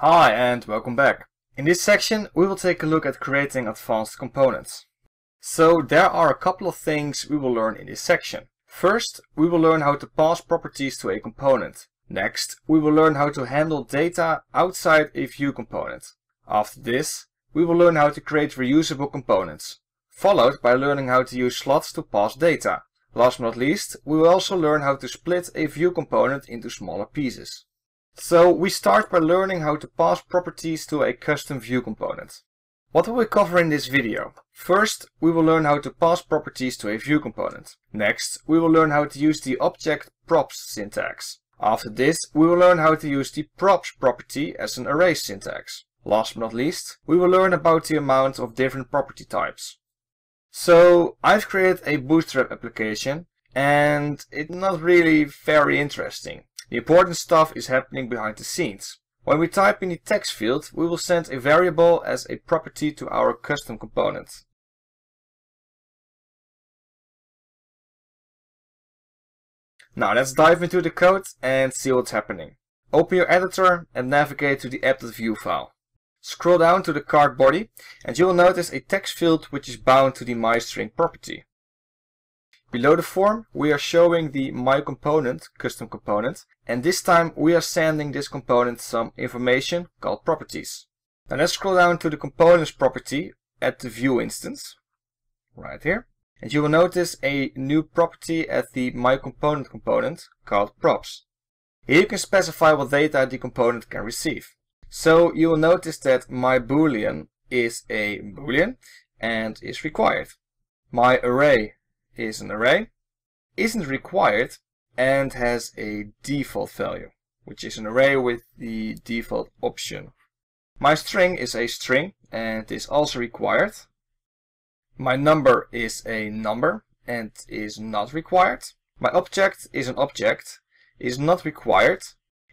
Hi and welcome back. In this section we will take a look at creating advanced components. So there are a couple of things we will learn in this section. First, we will learn how to pass properties to a component. Next, we will learn how to handle data outside a Vue component. After this, we will learn how to create reusable components, followed by learning how to use slots to pass data. Last but not least, we will also learn how to split a Vue component into smaller pieces. So we start by learning how to pass properties to a custom Vue component. What will we cover in this video? First, we will learn how to pass properties to a Vue component. Next, we will learn how to use the object props syntax. After this, we will learn how to use the props property as an array syntax. Last but not least, we will learn about the amount of different property types. So, I've created a Bootstrap application and it's not really very interesting. The important stuff is happening behind the scenes. When we type in the text field, we will send a variable as a property to our custom component. Now let's dive into the code and see what's happening. Open your editor and navigate to the app.vue file. Scroll down to the card body and you will notice a text field which is bound to the myString property. Below the form, we are showing the myComponent custom component, and this time we are sending this component some information called properties. Now let's scroll down to the components property at the Vue instance, right here, and you will notice a new property at the myComponent component called props. Here you can specify what data the component can receive. So you will notice that my boolean is a boolean and is required. My array is an array, isn't required, and has a default value, which is an array with the default option. My string is a string and is also required. My number is a number and is not required. My object is an object, is not required,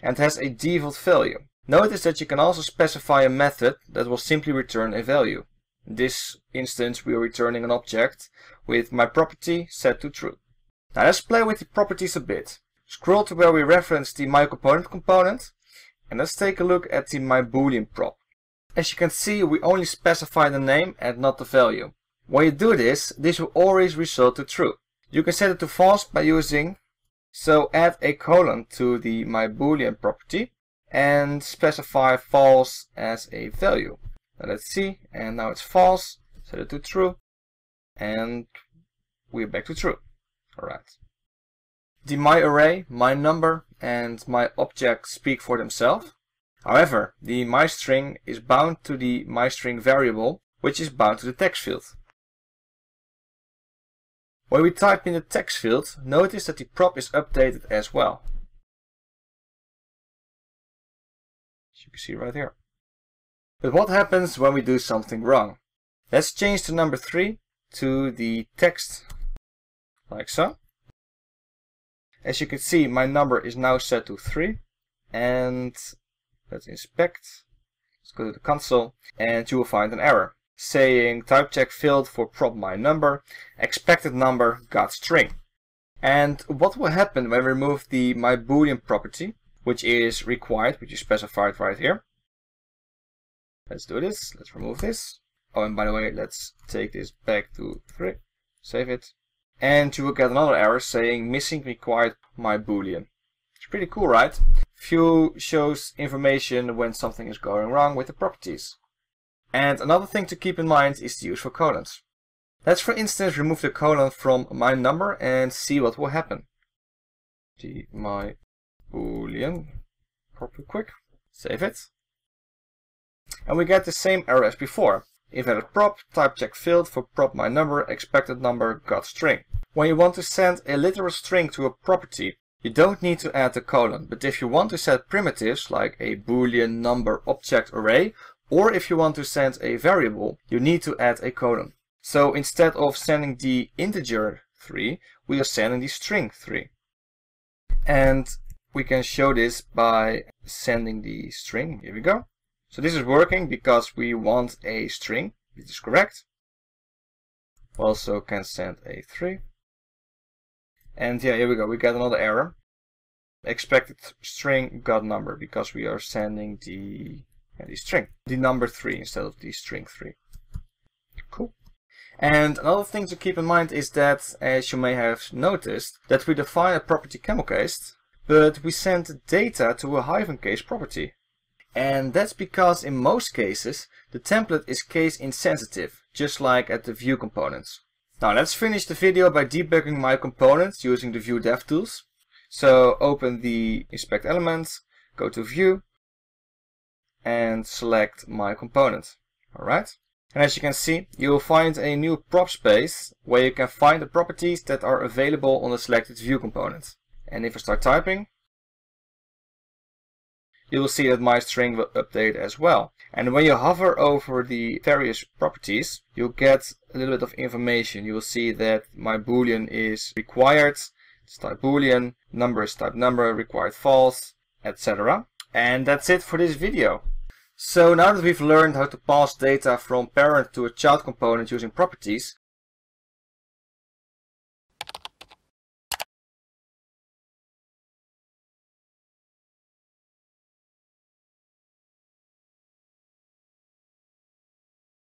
and has a default value. Notice that you can also specify a method that will simply return a value. In this instance, we are returning an object with my property set to true. Now let's play with the properties a bit. Scroll to where we reference the myComponent component and let's take a look at the myBoolean prop. As you can see, we only specify the name and not the value. When you do this, this will always result to true. You can set it to false by using so add a colon to the myBoolean property and specify false as a value. Let's see, and now it's false, set it to true, and we're back to true. Alright. The my array, my number, and my object speak for themselves. However, the my string is bound to the my string variable, which is bound to the text field. When we type in the text field, notice that the prop is updated as well. As you can see right here. But what happens when we do something wrong? Let's change the number 3 to the text, like so. As you can see, my number is now set to 3. And let's inspect. Let's go to the console and you will find an error saying type check failed for prop my number, expected number got string. And what will happen when we remove the my boolean property, which is required, which is specified right here. Let's do this. Let's remove this. Oh, and by the way, let's take this back to 3. Save it. And you will get another error saying missing required my boolean. It's pretty cool, right? Vue shows information when something is going wrong with the properties. And another thing to keep in mind is the use for colons. Let's for instance remove the colon from my number and see what will happen. G my boolean. Proper quick. Save it and we get the same error as before. Invalid prop, type check failed for prop my number, expected number got string. When you want to send a literal string to a property, you don't need to add the colon, but if you want to set primitives like a boolean, number, object, array, or if you want to send a variable, you need to add a colon. So instead of sending the integer 3, we are sending the string 3. And we can show this by sending the string, here we go. So this is working because we want a string, which is correct. Also can send a 3. And yeah, here we go, we get another error. Expected string got number because we are sending the yeah, the string, the number 3 instead of the string 3. Cool. And another thing to keep in mind is that, as you may have noticed, that we define a property camel cased, but we send data to a hyphen case property. And that's because in most cases, the template is case insensitive, just like at the Vue components. Now let's finish the video by debugging my components using the Vue DevTools. So open the inspect elements, go to Vue, and select my component. Alright. And as you can see, you will find a new prop space where you can find the properties that are available on the selected Vue component. And if I start typing, you will see that my string will update as well. And when you hover over the various properties, you'll get a little bit of information. You will see that my boolean is required, it's type boolean, number is type number, required false, etc. And that's it for this video. So now that we've learned how to pass data from parent to a child component using properties,